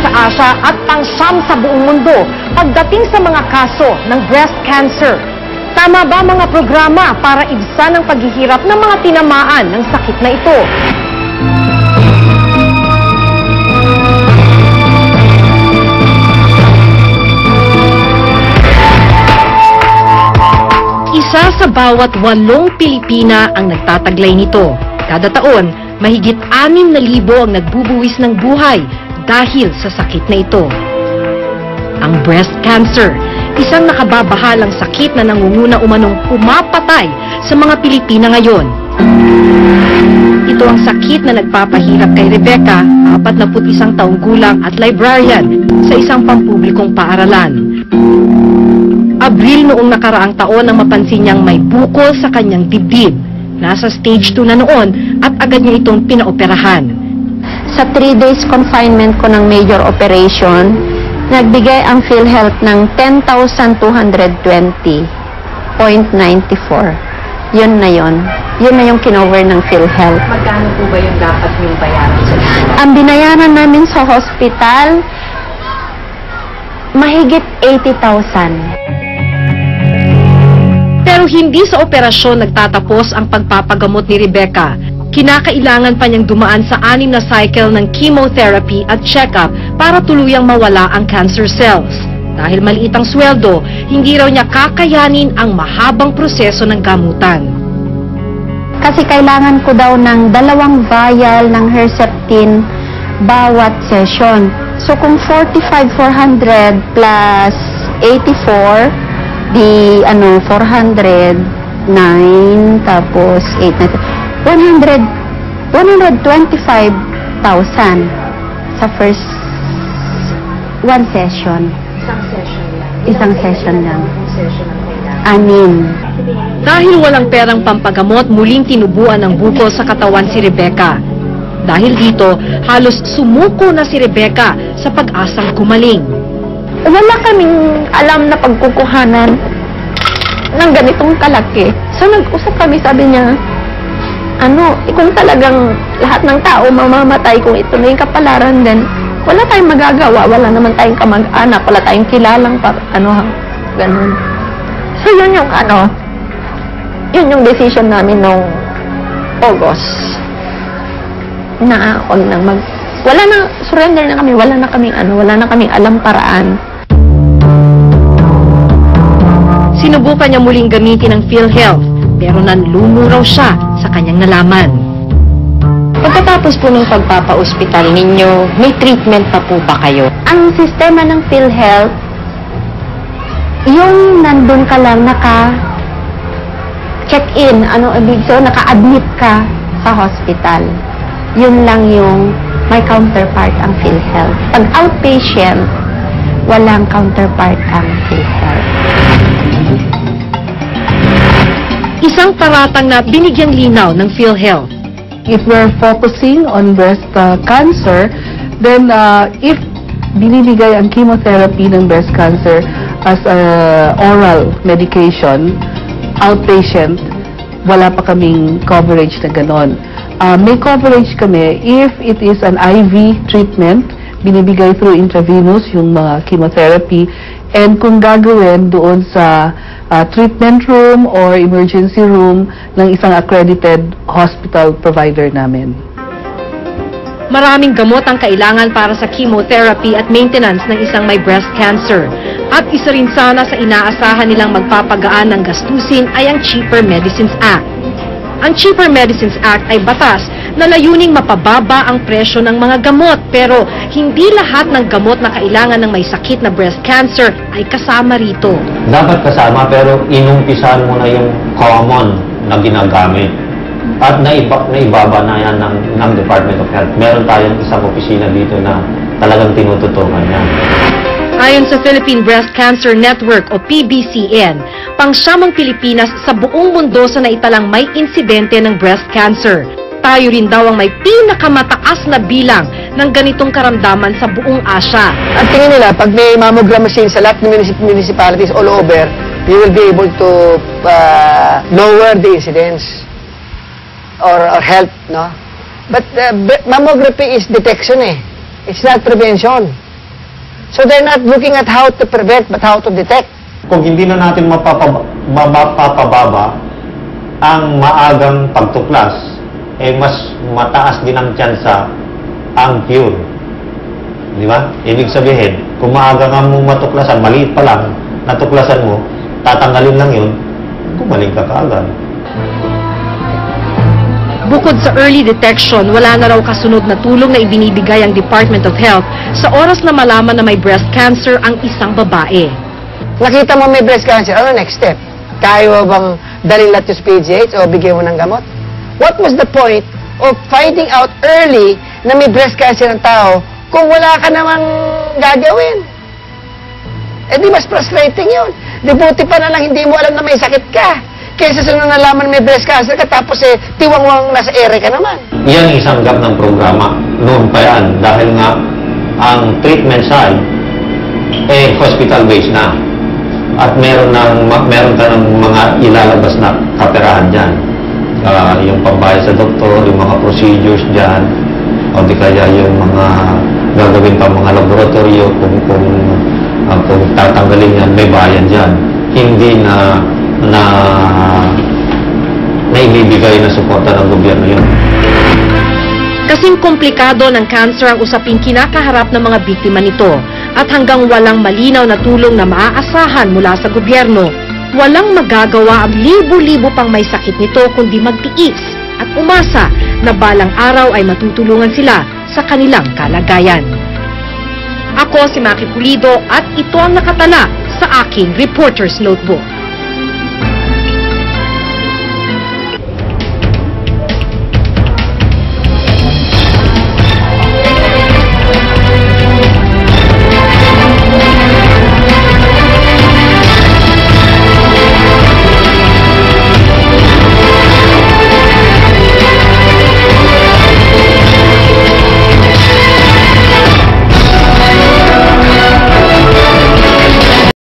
sa Asia at pangsyam sa buong mundo pagdating sa mga kaso ng breast cancer. Tama ba mga programa para ibsan ang paghihirap ng mga tinamaan ng sakit na ito? Isa sa bawat walong Pilipina ang nagtataglay nito. Kada taon, mahigit anim na libo ang nagbubuwis ng buhay dahil sa sakit na ito. Ang breast cancer, isang nakababahalang sakit na nangunguna umanong pumapatay sa mga Pilipina ngayon. Ito ang sakit na nagpapahirap kay Rebecca, 41 taong gulang at librarian sa isang pampublikong paaralan. Abril noong nakaraang taon nang mapansin niyang may bukol sa kanyang dibdib. Nasa stage 2 na noon at agad niya itong pinaoperahan. Sa 3 days confinement ko ng major operation, nagbigay ang PhilHealth ng 10,220.94. Yun na yun. Yun na yung kinover ng PhilHealth. Magkano po ba yung dapat yung bayaran sa Ang binayaran namin sa hospital, mahigit 80,000. Pero hindi sa operasyon nagtatapos ang pagpapagamot ni Rebecca. Kinakailangan pa niyang dumaan sa anim na cycle ng chemotherapy at check-up para tuluyang mawala ang cancer cells. Dahil maliit ang sweldo, hindi raw niya kakayanin ang mahabang proseso ng gamutan. Kasi kailangan ko daw ng dalawang vial ng Herceptin bawat session. So kung 45,400 plus 84, di ano 409 tapos 8 na 100 125,000 sa first one session. Isang session lang. Isang session lang. session ang kailangan. Anim. Dahil walang perang pampagamot, muling tinubuan ng bukol sa katawan si Rebecca. Dahil dito, halos sumuko na si Rebecca sa pag-asang gumaling. Wala kaming alam na pagkukuhanan ng ganitong kalaki. So nag-usap kami, sabi niya, ano, eh, kung talagang lahat ng tao mamamatay kung ito na yung kapalaran din, wala tayong magagawa, wala naman tayong kamag-anak, wala tayong kilalang par, ano, ganun. So yun yung ano, yun yung decision namin nung August na wag na mag wala na surrender na kami. Wala na kaming ano wala na kaming alam paraan. Sinubukan niya muling gamitin ang PhilHealth, pero nanlumo raw siya sa kanyang nalaman. Pagkatapos po ng pagpapa-ospital ninyo, may treatment pa po ba kayo? ang sistema ng PhilHealth, yung nandun ka lang naka check-in, ano ibig so naka-admit ka sa hospital. Yun lang yung may counterpart ang PhilHealth. Pag outpatient, walang counterpart ang PhilHealth. Isang paratang na binigyang linaw ng PhilHealth. if we're focusing on breast uh, cancer, then uh, if binibigay ang chemotherapy ng breast cancer as a oral medication, outpatient, wala pa kaming coverage na ganon. Uh, may coverage kami if it is an IV treatment, binibigay through intravenous yung mga chemotherapy, and kung gagawin doon sa uh, treatment room or emergency room ng isang accredited hospital provider namin. Maraming gamot ang kailangan para sa chemotherapy at maintenance ng isang may breast cancer. At isa rin sana sa inaasahan nilang magpapagaan ng gastusin ay ang Cheaper Medicines Act. Ang Cheaper Medicines Act ay batas na layuning mapababa ang presyo ng mga gamot pero hindi lahat ng gamot na kailangan ng may sakit na breast cancer ay kasama rito. dapat kasama pero inumpisahan mo na yung common na ginagamit. At naiba, naibaba na yan ng, ng Department of Health. Meron tayong isang opisina dito na talagang tinututukan yan. Ayon sa Philippine Breast Cancer Network o PBCN, pangsyamang Pilipinas sa buong mundo sa naitalang may insidente ng breast cancer. Tayo rin daw ang may pinakamataas na bilang ng ganitong karamdaman sa buong Asia. Ang tingin nila, pag may mammogram machine sa lahat ng municip- municipalities all over, you will be able to uh, lower the incidence or, or help, no? But uh, mammography is detection eh. It's not prevention. So they're not looking at how to prevent but how to detect. Kung hindi na natin mapapaba, mapapababa ang maagang pagtuklas, eh mas mataas din ang tsansa ang cure. Di ba? Ibig sabihin, kung maaga nga mo matuklasan, maliit pa lang, natuklasan mo, tatanggalin lang yun, gumaling ka kaagad. Bukod sa early detection, wala na raw kasunod na tulong na ibinibigay ang Department of Health sa oras na malaman na may breast cancer ang isang babae. Nakita mo may breast cancer, ano next step? Kaya mo bang dalhin lahat yung PGH o bigyan mo ng gamot? What was the point of finding out early na may breast cancer ang tao kung wala ka namang gagawin? Eh di mas frustrating yun. Di buti pa na lang hindi mo alam na may sakit ka. Kaysa sa nalaman na may breast cancer ka tapos eh tiwang-wang nasa ere ka naman. Yan isang gap ng programa. Noon pa yan. Dahil nga, ang treatment side, eh, hospital-based na. At meron, ng, meron ka ng mga ilalabas na kaperahan dyan. Ah, yung pambayad sa doktor, yung mga procedures dyan, o di kaya yung mga gagawin pa mga laboratorio kung, kung, ah, kung tatanggalin yan, may bayan dyan. Hindi na na na ibibigay na suporta ng gobyerno yun. Kasing komplikado ng cancer ang usaping kinakaharap ng mga biktima nito at hanggang walang malinaw na tulong na maaasahan mula sa gobyerno, walang magagawa ang libo-libo pang may sakit nito kundi magtiis at umasa na balang araw ay matutulungan sila sa kanilang kalagayan. Ako si Maki Pulido at ito ang nakatala sa aking Reporter's Notebook.